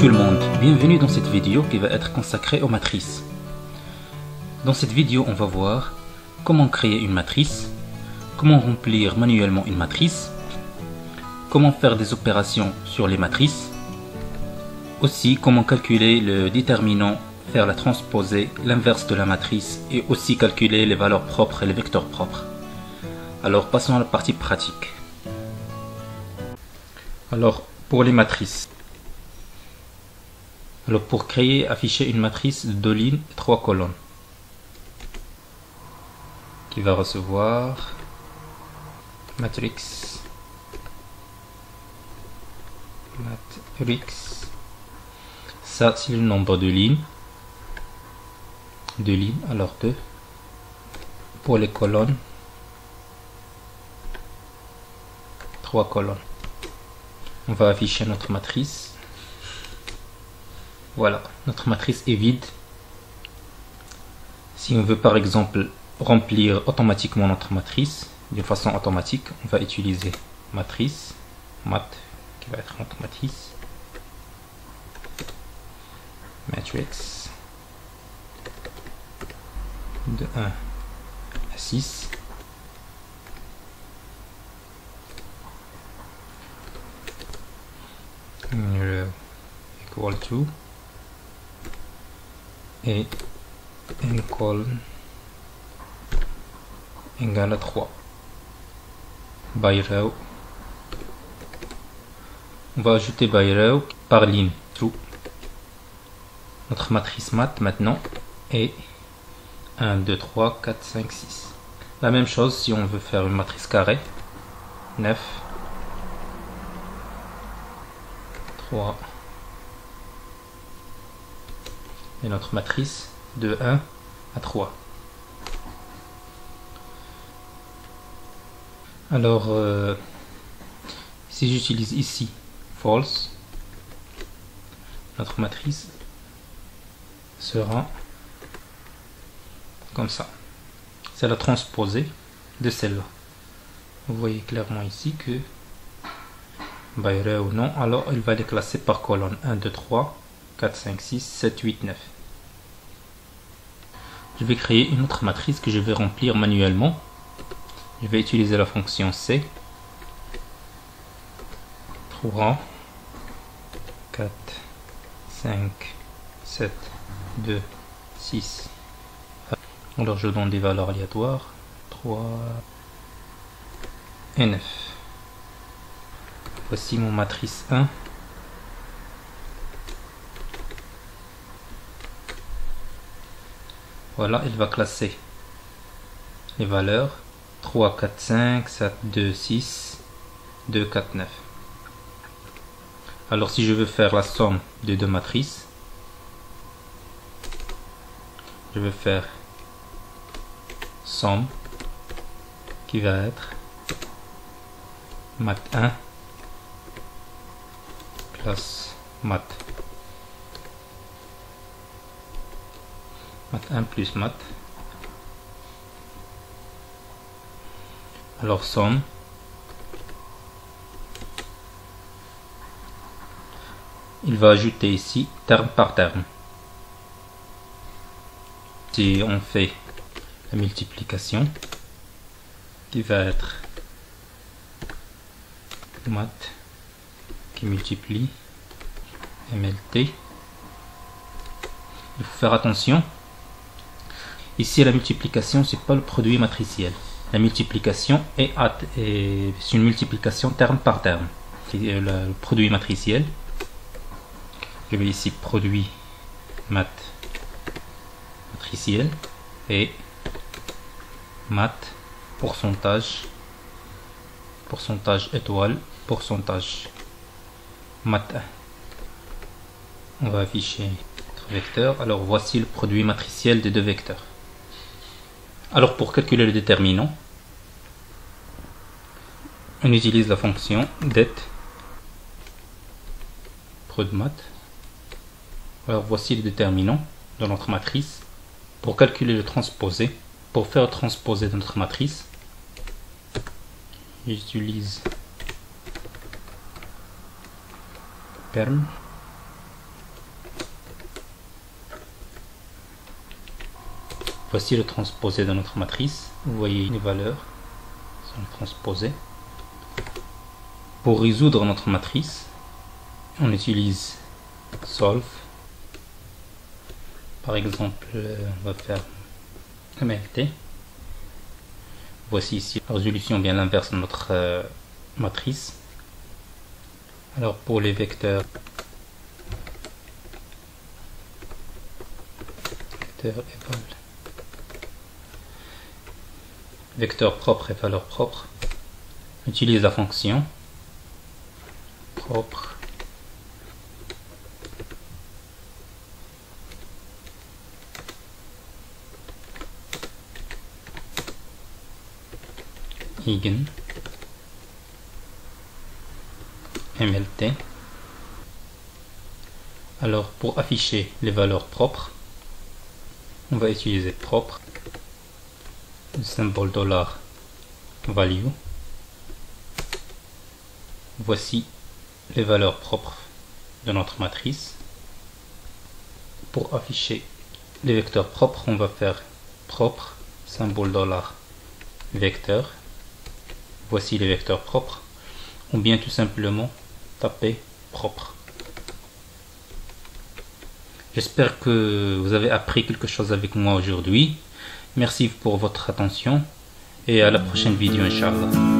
tout le monde, bienvenue dans cette vidéo qui va être consacrée aux matrices. Dans cette vidéo, on va voir comment créer une matrice, comment remplir manuellement une matrice, comment faire des opérations sur les matrices, aussi comment calculer le déterminant, faire la transposée, l'inverse de la matrice et aussi calculer les valeurs propres et les vecteurs propres. Alors passons à la partie pratique. Alors pour les matrices. Alors pour créer, afficher une matrice de deux lignes et trois colonnes. Qui va recevoir matrix matrix. Ça c'est le nombre de lignes. De lignes alors deux. Pour les colonnes trois colonnes. On va afficher notre matrice voilà notre matrice est vide. Si on veut par exemple remplir automatiquement notre matrice de façon automatique on va utiliser matrice mat qui va être notre matrice matrix de 1 à 6 le equal to et n colonne égale à 3 by row on va ajouter by row par ligne. True notre matrice mat maintenant est 1 2 3 4 5 6 la même chose si on veut faire une matrice carrée. 9 3 et notre matrice de 1 à 3 alors euh, si j'utilise ici false notre matrice sera comme ça. C'est la transposée de celle-là. Vous voyez clairement ici que ou non, alors il va les classer par colonne 1, 2, 3, 4, 5, 6, 7, 8, 9. Je vais créer une autre matrice que je vais remplir manuellement. Je vais utiliser la fonction C. 3, 4, 5, 7, 2, 6. Alors je donne des valeurs aléatoires. 3 et 9. Voici mon matrice 1. Voilà, il va classer les valeurs 3, 4, 5, 7, 2, 6, 2, 4, 9. Alors si je veux faire la somme des deux matrices, je vais faire somme qui va être mat 1 plus mat mat 1 plus mat alors somme il va ajouter ici terme par terme si on fait la multiplication qui va être mat qui multiplie MLT. Il faut faire attention. Ici, la multiplication, c'est pas le produit matriciel. La multiplication est, une multiplication terme par terme. C'est le produit matriciel. Je vais ici produit mat matriciel et mat pourcentage pourcentage étoile pourcentage mat on va afficher notre vecteur alors voici le produit matriciel des deux vecteurs alors pour calculer le déterminant on utilise la fonction det prodmat alors voici le déterminant de notre matrice. Pour calculer le transposé pour faire transposer notre matrice j'utilise perm Voici le transposé de notre matrice. Vous voyez les valeurs sont transposées. Pour résoudre notre matrice, on utilise solve. Par exemple, on va faire MLT. Voici ici la résolution bien l'inverse de notre euh, matrice. Alors pour les vecteurs, vecteur vecteur propre et valeur propre, utilise la fonction propre. Eigen mlt alors pour afficher les valeurs propres on va utiliser propre symbole dollar. Value. Voici les valeurs propres de notre matrice. Pour afficher les vecteurs propres on va faire propre symbole dollar vecteur. Voici les vecteurs propres. Ou bien tout simplement taper propre. J'espère que vous avez appris quelque chose avec moi aujourd'hui. Merci pour votre attention et à la prochaine vidéo, Inch'Allah.